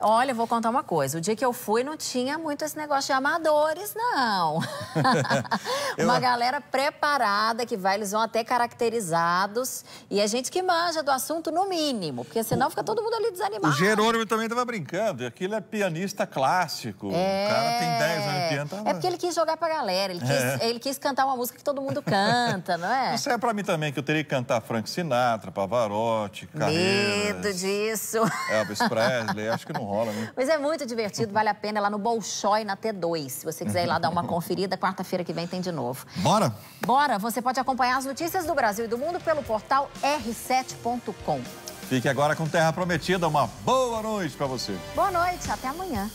Olha, eu vou contar uma coisa. O dia que eu fui não tinha muito esse negócio de amadores, não. uma galera preparada que vai, eles vão até caracterizados. E a gente que manja do assunto no mínimo, porque senão fica todo mundo ali desanimado. O Jerônimo também estava brincando. Aquilo é pianista clássico. É... O cara tem 10 anos de piano. Tava... É porque ele quis jogar pra galera. Ele quis, é. ele quis cantar uma música que todo mundo canta, não é? Isso é pra mim também, que eu teria que cantar Frank Sinatra, Pavarotti, Carreiras... Medo disso. Elvis Presley, acho que não rola, né? Mas é muito divertido, vale a pena, é lá no Bolshoi, na T2. Se você quiser ir lá dar uma conferida, quarta-feira que vem tem de novo. Bora? Bora! Você pode acompanhar as notícias do Brasil e do mundo pelo portal r7.com. Fique agora com Terra Prometida. Uma boa noite para você. Boa noite, até amanhã.